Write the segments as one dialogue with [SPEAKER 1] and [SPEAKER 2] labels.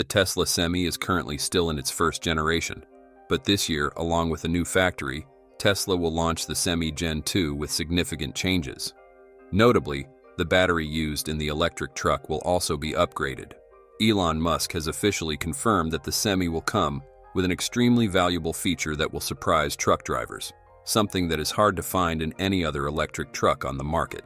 [SPEAKER 1] The Tesla Semi is currently still in its first generation, but this year, along with a new factory, Tesla will launch the Semi Gen 2 with significant changes. Notably, the battery used in the electric truck will also be upgraded. Elon Musk has officially confirmed that the Semi will come with an extremely valuable feature that will surprise truck drivers, something that is hard to find in any other electric truck on the market.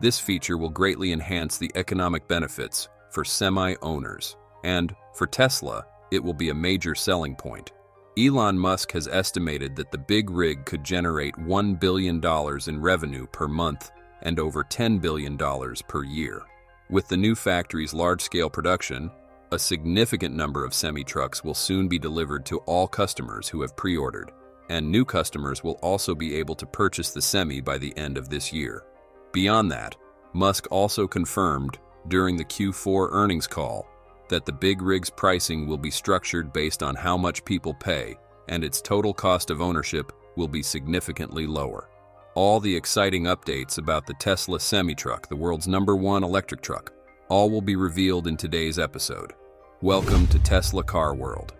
[SPEAKER 1] This feature will greatly enhance the economic benefits for semi-owners, and for Tesla, it will be a major selling point. Elon Musk has estimated that the big rig could generate $1 billion in revenue per month and over $10 billion per year. With the new factory's large-scale production, a significant number of semi-trucks will soon be delivered to all customers who have pre-ordered, and new customers will also be able to purchase the Semi by the end of this year. Beyond that, Musk also confirmed during the Q4 earnings call that the big rig's pricing will be structured based on how much people pay, and its total cost of ownership will be significantly lower. All the exciting updates about the Tesla semi-truck, the world's number one electric truck, all will be revealed in today's episode. Welcome to Tesla Car World.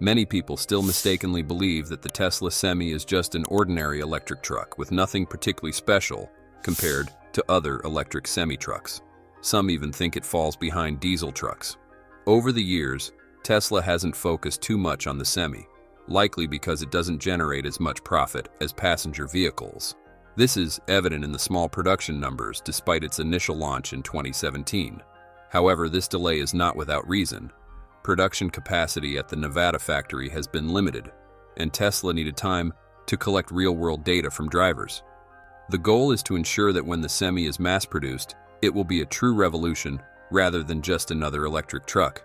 [SPEAKER 1] Many people still mistakenly believe that the Tesla Semi is just an ordinary electric truck with nothing particularly special compared to other electric semi-trucks. Some even think it falls behind diesel trucks. Over the years, Tesla hasn't focused too much on the Semi, likely because it doesn't generate as much profit as passenger vehicles. This is evident in the small production numbers despite its initial launch in 2017. However, this delay is not without reason. Production capacity at the Nevada factory has been limited, and Tesla needed time to collect real-world data from drivers. The goal is to ensure that when the Semi is mass-produced, it will be a true revolution rather than just another electric truck.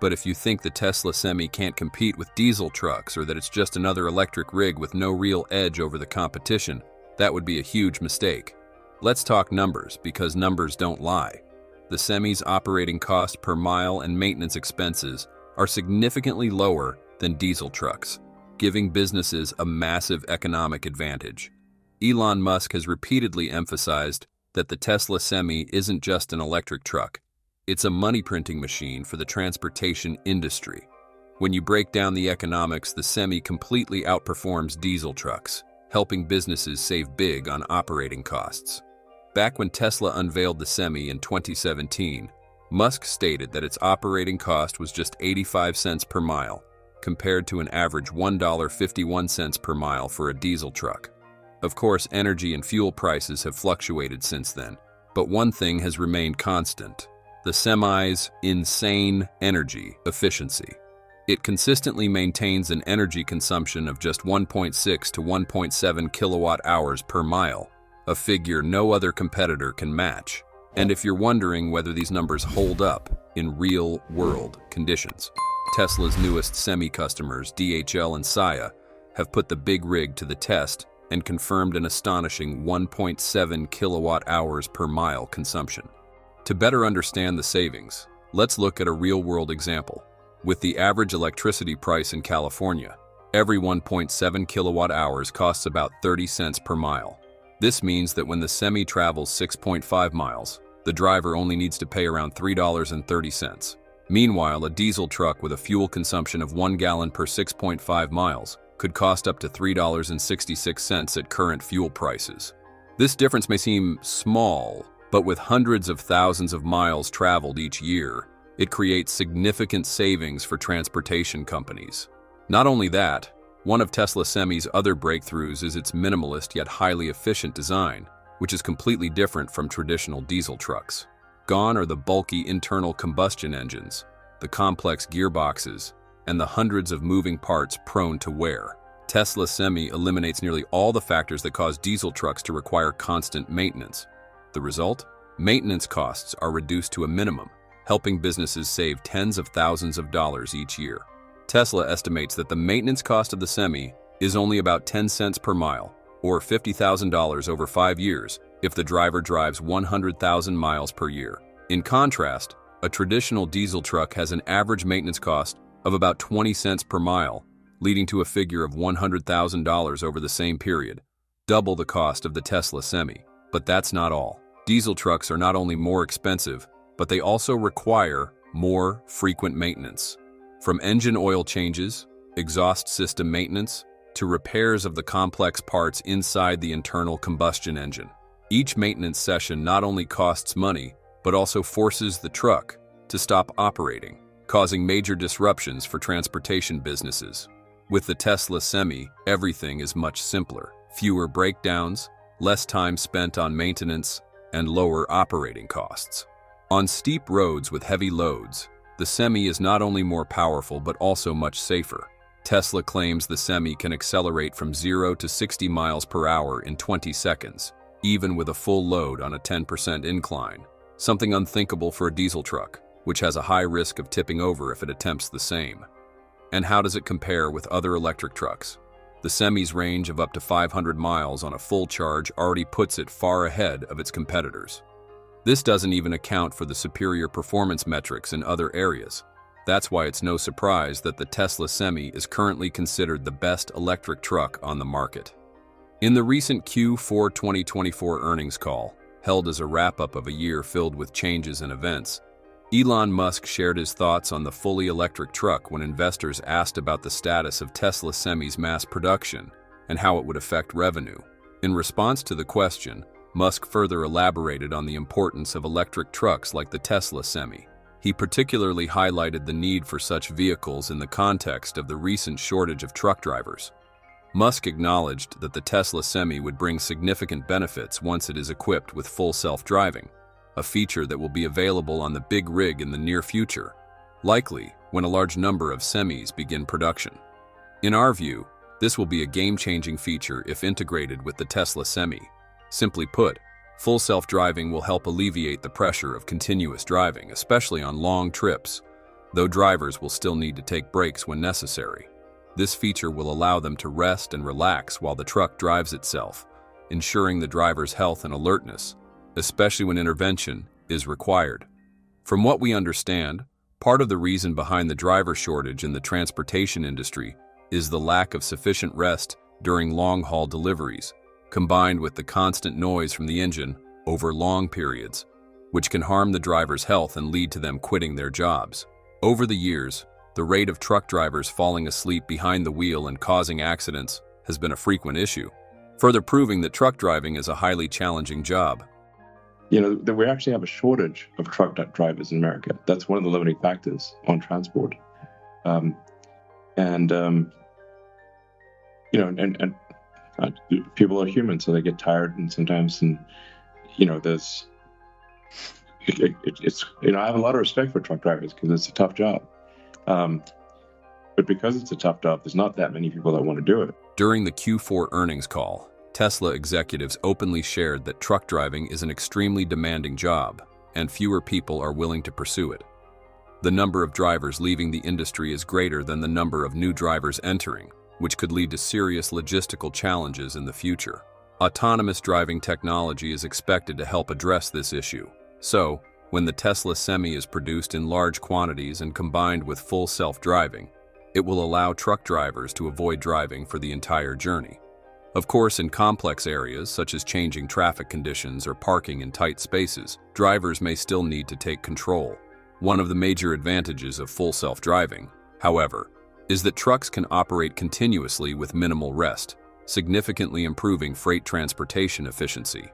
[SPEAKER 1] But if you think the Tesla Semi can't compete with diesel trucks or that it's just another electric rig with no real edge over the competition, that would be a huge mistake. Let's talk numbers, because numbers don't lie. The Semi's operating cost per mile and maintenance expenses are significantly lower than diesel trucks, giving businesses a massive economic advantage. Elon Musk has repeatedly emphasized that the Tesla Semi isn't just an electric truck, it's a money printing machine for the transportation industry. When you break down the economics, the Semi completely outperforms diesel trucks, helping businesses save big on operating costs. Back when Tesla unveiled the Semi in 2017, Musk stated that its operating cost was just 85 cents per mile, compared to an average $1.51 per mile for a diesel truck. Of course, energy and fuel prices have fluctuated since then, but one thing has remained constant the Semi's insane energy efficiency. It consistently maintains an energy consumption of just 1.6 to 1.7 kilowatt hours per mile, a figure no other competitor can match. And if you're wondering whether these numbers hold up in real-world conditions, Tesla's newest semi-customers, DHL and Saia, have put the big rig to the test and confirmed an astonishing 1.7 kilowatt hours per mile consumption. To better understand the savings, let's look at a real-world example. With the average electricity price in California, every 1.7 kilowatt hours costs about 30 cents per mile. This means that when the Semi travels 6.5 miles, the driver only needs to pay around $3.30. Meanwhile, a diesel truck with a fuel consumption of 1 gallon per 6.5 miles could cost up to $3.66 at current fuel prices. This difference may seem small, but with hundreds of thousands of miles traveled each year, it creates significant savings for transportation companies. Not only that, one of Tesla Semi's other breakthroughs is its minimalist yet highly efficient design, which is completely different from traditional diesel trucks. Gone are the bulky internal combustion engines, the complex gearboxes, and the hundreds of moving parts prone to wear. Tesla Semi eliminates nearly all the factors that cause diesel trucks to require constant maintenance. The result? Maintenance costs are reduced to a minimum, helping businesses save tens of thousands of dollars each year. Tesla estimates that the maintenance cost of the Semi is only about 10 cents per mile, or $50,000 over five years if the driver drives 100,000 miles per year. In contrast, a traditional diesel truck has an average maintenance cost of about 20 cents per mile, leading to a figure of $100,000 over the same period, double the cost of the Tesla Semi. But that's not all. Diesel trucks are not only more expensive, but they also require more frequent maintenance. From engine oil changes, exhaust system maintenance, to repairs of the complex parts inside the internal combustion engine. Each maintenance session not only costs money, but also forces the truck to stop operating, causing major disruptions for transportation businesses. With the Tesla Semi, everything is much simpler. Fewer breakdowns, less time spent on maintenance, and lower operating costs. On steep roads with heavy loads, the Semi is not only more powerful but also much safer. Tesla claims the Semi can accelerate from 0 to 60 miles per hour in 20 seconds, even with a full load on a 10% incline, something unthinkable for a diesel truck, which has a high risk of tipping over if it attempts the same. And how does it compare with other electric trucks? The Semi's range of up to 500 miles on a full charge already puts it far ahead of its competitors. This doesn't even account for the superior performance metrics in other areas. That's why it's no surprise that the Tesla Semi is currently considered the best electric truck on the market. In the recent Q4 2024 earnings call, held as a wrap-up of a year filled with changes and events, Elon Musk shared his thoughts on the fully electric truck when investors asked about the status of Tesla Semi's mass production and how it would affect revenue. In response to the question, Musk further elaborated on the importance of electric trucks like the Tesla Semi. He particularly highlighted the need for such vehicles in the context of the recent shortage of truck drivers. Musk acknowledged that the Tesla Semi would bring significant benefits once it is equipped with full self-driving, a feature that will be available on the big rig in the near future, likely when a large number of semis begin production. In our view, this will be a game-changing feature if integrated with the Tesla Semi. Simply put, full self-driving will help alleviate the pressure of continuous driving, especially on long trips, though drivers will still need to take breaks when necessary. This feature will allow them to rest and relax while the truck drives itself, ensuring the driver's health and alertness especially when intervention is required. From what we understand, part of the reason behind the driver shortage in the transportation industry is the lack of sufficient rest during long-haul deliveries, combined with the constant noise from the engine over long periods, which can harm the driver's health and lead to them quitting their jobs. Over the years, the rate of truck drivers falling asleep behind the wheel and causing accidents has been a frequent issue, further proving that truck driving is a highly challenging job
[SPEAKER 2] you know, that we actually have a shortage of truck drivers in America. That's one of the limiting factors on transport. Um, and, um, you know, and, and uh, people are human, so they get tired and sometimes, and, you know, there's, it, it, it's, you know, I have a lot of respect for truck drivers because it's a tough job. Um, but because it's a tough job, there's not that many people that want to do it.
[SPEAKER 1] During the Q4 earnings call, Tesla executives openly shared that truck driving is an extremely demanding job, and fewer people are willing to pursue it. The number of drivers leaving the industry is greater than the number of new drivers entering, which could lead to serious logistical challenges in the future. Autonomous driving technology is expected to help address this issue. So, when the Tesla Semi is produced in large quantities and combined with full self-driving, it will allow truck drivers to avoid driving for the entire journey. Of course, in complex areas, such as changing traffic conditions or parking in tight spaces, drivers may still need to take control. One of the major advantages of full self-driving, however, is that trucks can operate continuously with minimal rest, significantly improving freight transportation efficiency.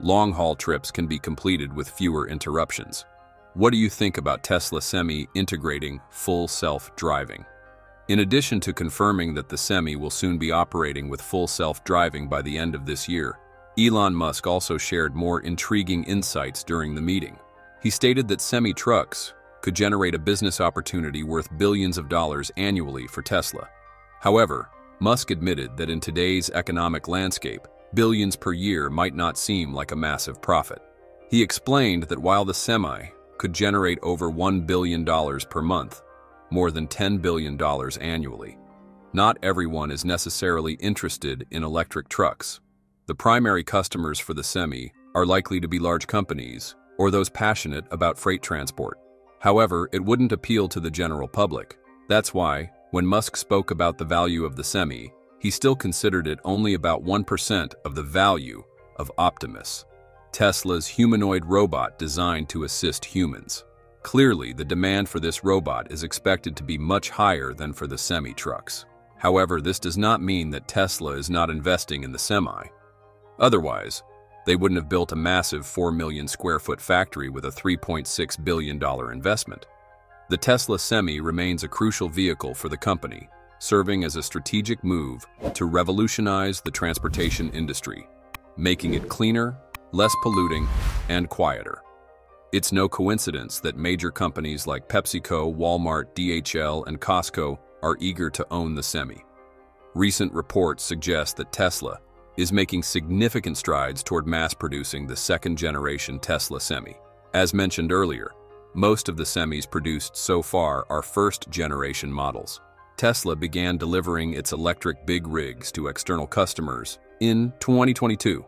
[SPEAKER 1] Long-haul trips can be completed with fewer interruptions. What do you think about Tesla Semi integrating full self-driving? In addition to confirming that the Semi will soon be operating with full self-driving by the end of this year, Elon Musk also shared more intriguing insights during the meeting. He stated that semi-trucks could generate a business opportunity worth billions of dollars annually for Tesla. However, Musk admitted that in today's economic landscape, billions per year might not seem like a massive profit. He explained that while the Semi could generate over $1 billion per month, more than $10 billion annually. Not everyone is necessarily interested in electric trucks. The primary customers for the Semi are likely to be large companies or those passionate about freight transport. However, it wouldn't appeal to the general public. That's why, when Musk spoke about the value of the Semi, he still considered it only about 1% of the value of Optimus, Tesla's humanoid robot designed to assist humans. Clearly, the demand for this robot is expected to be much higher than for the semi-trucks. However, this does not mean that Tesla is not investing in the semi. Otherwise, they wouldn't have built a massive 4 million square foot factory with a $3.6 billion investment. The Tesla Semi remains a crucial vehicle for the company, serving as a strategic move to revolutionize the transportation industry, making it cleaner, less polluting, and quieter. It's no coincidence that major companies like PepsiCo, Walmart, DHL, and Costco are eager to own the Semi. Recent reports suggest that Tesla is making significant strides toward mass-producing the second-generation Tesla Semi. As mentioned earlier, most of the semis produced so far are first-generation models. Tesla began delivering its electric big rigs to external customers in 2022,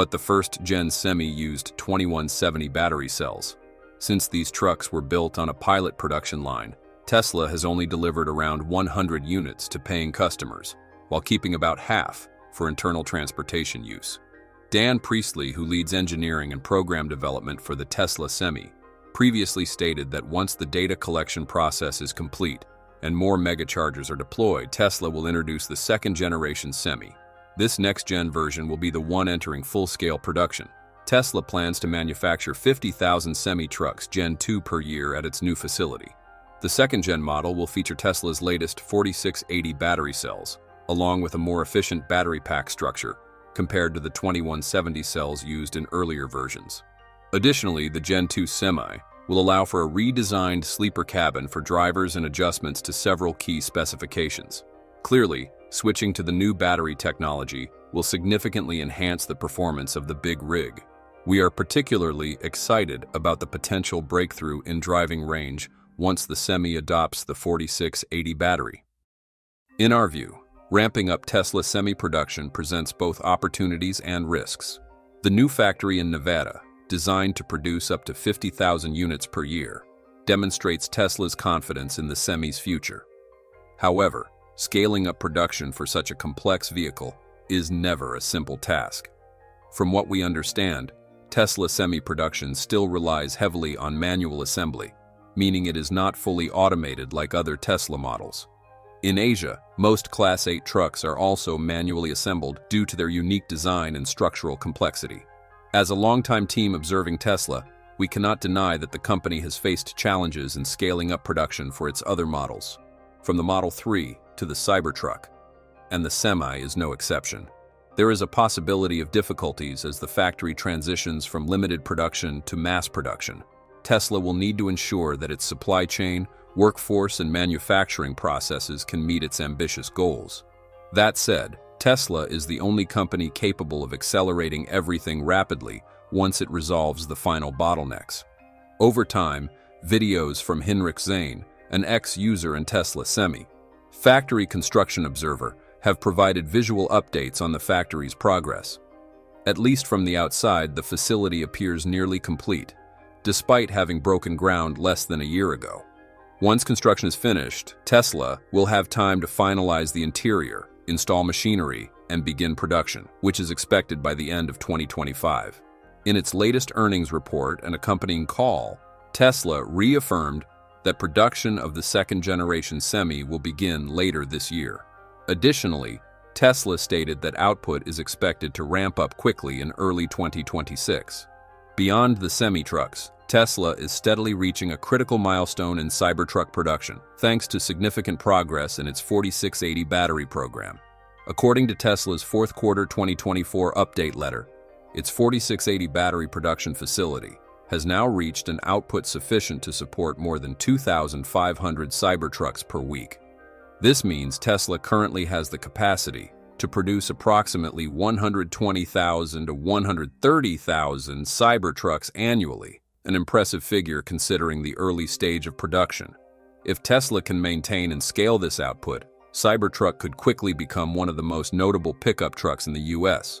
[SPEAKER 1] but the first-gen Semi used 2170 battery cells. Since these trucks were built on a pilot production line, Tesla has only delivered around 100 units to paying customers, while keeping about half for internal transportation use. Dan Priestley, who leads engineering and program development for the Tesla Semi, previously stated that once the data collection process is complete and more megachargers are deployed, Tesla will introduce the second generation Semi. This next-gen version will be the one entering full-scale production. Tesla plans to manufacture 50,000 semi-trucks Gen 2 per year at its new facility. The second-gen model will feature Tesla's latest 4680 battery cells, along with a more efficient battery pack structure compared to the 2170 cells used in earlier versions. Additionally, the Gen 2 Semi will allow for a redesigned sleeper cabin for drivers and adjustments to several key specifications. Clearly, switching to the new battery technology will significantly enhance the performance of the big rig. We are particularly excited about the potential breakthrough in driving range once the Semi adopts the 4680 battery. In our view, ramping up Tesla semi-production presents both opportunities and risks. The new factory in Nevada, designed to produce up to 50,000 units per year, demonstrates Tesla's confidence in the Semi's future. However, scaling up production for such a complex vehicle is never a simple task. From what we understand, Tesla semi-production still relies heavily on manual assembly, meaning it is not fully automated like other Tesla models. In Asia, most Class 8 trucks are also manually assembled due to their unique design and structural complexity. As a longtime team observing Tesla, we cannot deny that the company has faced challenges in scaling up production for its other models, from the Model 3 to the Cybertruck, and the Semi is no exception. There is a possibility of difficulties as the factory transitions from limited production to mass production. Tesla will need to ensure that its supply chain, workforce, and manufacturing processes can meet its ambitious goals. That said, Tesla is the only company capable of accelerating everything rapidly once it resolves the final bottlenecks. Over time, videos from Henrik Zane, an ex-user in Tesla Semi, Factory Construction Observer, have provided visual updates on the factory's progress. At least from the outside, the facility appears nearly complete, despite having broken ground less than a year ago. Once construction is finished, Tesla will have time to finalize the interior, install machinery, and begin production, which is expected by the end of 2025. In its latest earnings report and accompanying call, Tesla reaffirmed that production of the second-generation Semi will begin later this year. Additionally, Tesla stated that output is expected to ramp up quickly in early 2026. Beyond the semi-trucks, Tesla is steadily reaching a critical milestone in Cybertruck production, thanks to significant progress in its 4680 battery program. According to Tesla's fourth quarter 2024 update letter, its 4680 battery production facility has now reached an output sufficient to support more than 2,500 Cybertrucks per week. This means Tesla currently has the capacity to produce approximately 120,000 to 130,000 Cybertrucks annually, an impressive figure considering the early stage of production. If Tesla can maintain and scale this output, Cybertruck could quickly become one of the most notable pickup trucks in the US.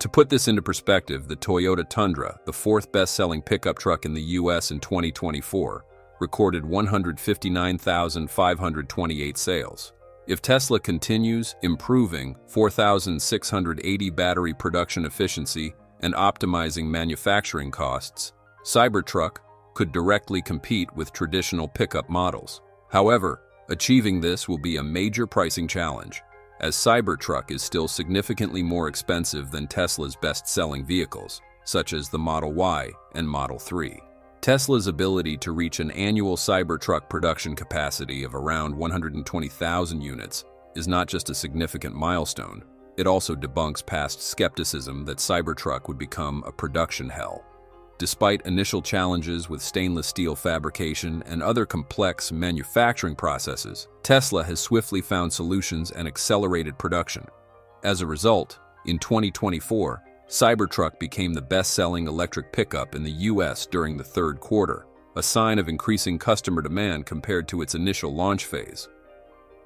[SPEAKER 1] To put this into perspective, the Toyota Tundra, the fourth best-selling pickup truck in the US in 2024, recorded 159,528 sales. If Tesla continues improving 4680 battery production efficiency and optimizing manufacturing costs, Cybertruck could directly compete with traditional pickup models. However, achieving this will be a major pricing challenge, as Cybertruck is still significantly more expensive than Tesla's best-selling vehicles, such as the Model Y and Model 3. Tesla's ability to reach an annual Cybertruck production capacity of around 120,000 units is not just a significant milestone, it also debunks past skepticism that Cybertruck would become a production hell. Despite initial challenges with stainless steel fabrication and other complex manufacturing processes, Tesla has swiftly found solutions and accelerated production. As a result, in 2024, Cybertruck became the best-selling electric pickup in the US during the third quarter, a sign of increasing customer demand compared to its initial launch phase.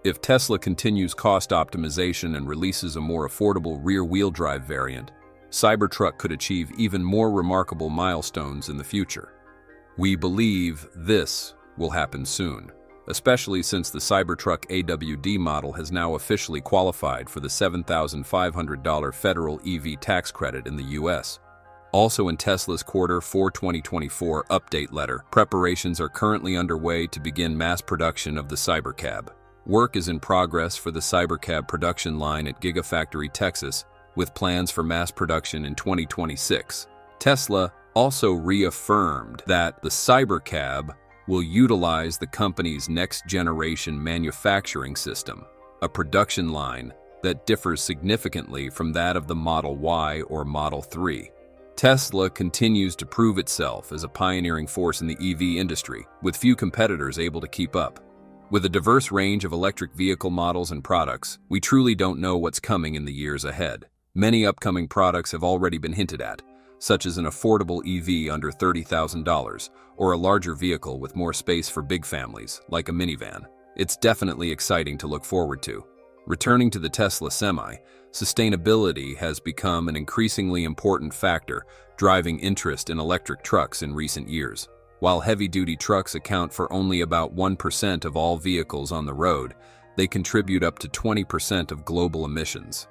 [SPEAKER 1] If Tesla continues cost optimization and releases a more affordable rear-wheel drive variant, Cybertruck could achieve even more remarkable milestones in the future. We believe this will happen soon, especially since the Cybertruck AWD model has now officially qualified for the $7,500 federal EV tax credit in the US. Also in Tesla's quarter 4 2024 update letter, preparations are currently underway to begin mass production of the Cybercab. Work is in progress for the Cybercab production line at Gigafactory, Texas, with plans for mass production in 2026. Tesla also reaffirmed that the Cybercab will utilize the company's next-generation manufacturing system, a production line that differs significantly from that of the Model Y or Model 3. Tesla continues to prove itself as a pioneering force in the EV industry, with few competitors able to keep up. With a diverse range of electric vehicle models and products, we truly don't know what's coming in the years ahead. Many upcoming products have already been hinted at, such as an affordable EV under $30,000 or a larger vehicle with more space for big families, like a minivan. It's definitely exciting to look forward to. Returning to the Tesla Semi, sustainability has become an increasingly important factor driving interest in electric trucks in recent years. While heavy-duty trucks account for only about 1% of all vehicles on the road, they contribute up to 20% of global emissions.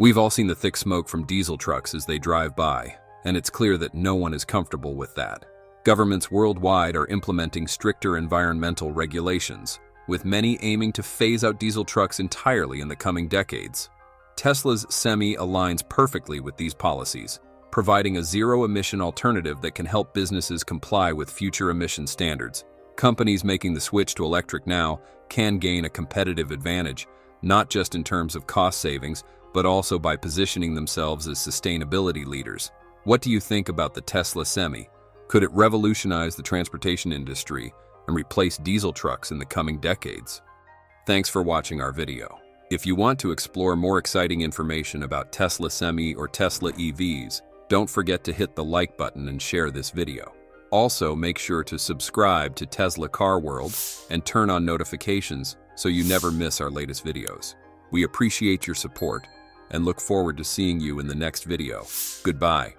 [SPEAKER 1] We've all seen the thick smoke from diesel trucks as they drive by, and it's clear that no one is comfortable with that. Governments worldwide are implementing stricter environmental regulations, with many aiming to phase out diesel trucks entirely in the coming decades. Tesla's Semi aligns perfectly with these policies, providing a zero-emission alternative that can help businesses comply with future emission standards. Companies making the switch to electric now can gain a competitive advantage, not just in terms of cost savings, but also by positioning themselves as sustainability leaders. What do you think about the Tesla Semi? Could it revolutionize the transportation industry and replace diesel trucks in the coming decades? Thanks for watching our video. If you want to explore more exciting information about Tesla Semi or Tesla EVs, don't forget to hit the like button and share this video. Also, make sure to subscribe to Tesla Car World and turn on notifications so you never miss our latest videos. We appreciate your support and look forward to seeing you in the next video. Goodbye.